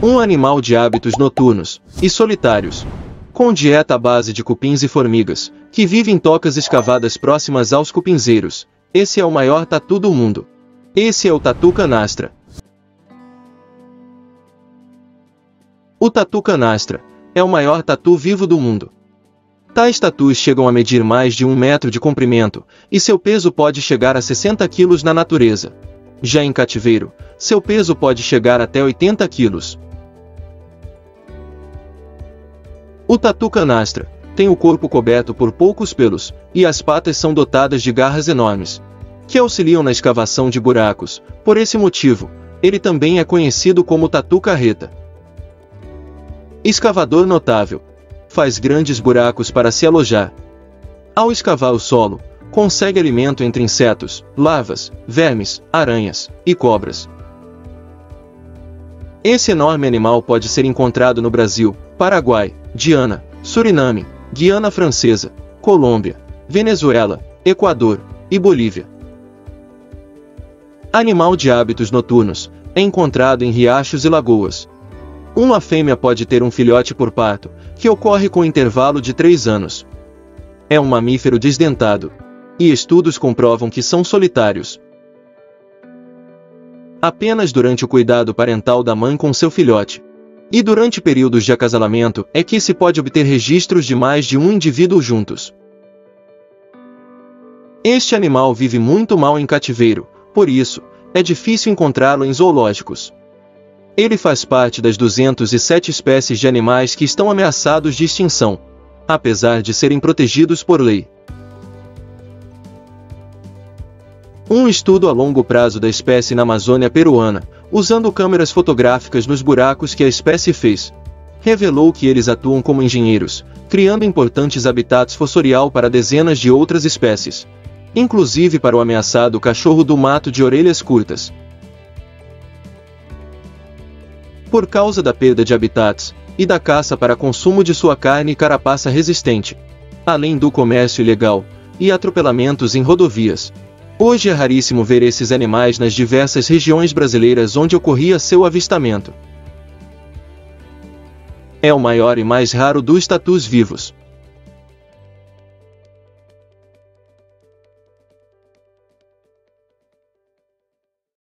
Um animal de hábitos noturnos e solitários, com dieta à base de cupins e formigas, que vive em tocas escavadas próximas aos cupinzeiros. Esse é o maior tatu do mundo. Esse é o tatu canastra. O tatu canastra é o maior tatu vivo do mundo. Tais tatus chegam a medir mais de um metro de comprimento, e seu peso pode chegar a 60 quilos na natureza. Já em cativeiro, seu peso pode chegar até 80 quilos. O tatu canastra tem o corpo coberto por poucos pelos, e as patas são dotadas de garras enormes, que auxiliam na escavação de buracos. Por esse motivo, ele também é conhecido como tatu carreta. Escavador notável. Faz grandes buracos para se alojar. Ao escavar o solo, consegue alimento entre insetos, larvas, vermes, aranhas e cobras. Esse enorme animal pode ser encontrado no Brasil, Paraguai, Diana, Suriname, Guiana Francesa, Colômbia, Venezuela, Equador e Bolívia. Animal de hábitos noturnos, é encontrado em riachos e lagoas. Uma fêmea pode ter um filhote por parto, que ocorre com intervalo de 3 anos. É um mamífero desdentado. E estudos comprovam que são solitários. Apenas durante o cuidado parental da mãe com seu filhote, e durante períodos de acasalamento é que se pode obter registros de mais de um indivíduo juntos. Este animal vive muito mal em cativeiro, por isso, é difícil encontrá-lo em zoológicos. Ele faz parte das 207 espécies de animais que estão ameaçados de extinção, apesar de serem protegidos por lei. Um estudo a longo prazo da espécie na Amazônia peruana, usando câmeras fotográficas nos buracos que a espécie fez, revelou que eles atuam como engenheiros, criando importantes habitats fossorial para dezenas de outras espécies, inclusive para o ameaçado cachorro do mato de orelhas curtas. Por causa da perda de habitats e da caça para consumo de sua carne e carapaça resistente, além do comércio ilegal e atropelamentos em rodovias, Hoje é raríssimo ver esses animais nas diversas regiões brasileiras onde ocorria seu avistamento. É o maior e mais raro dos tatus vivos.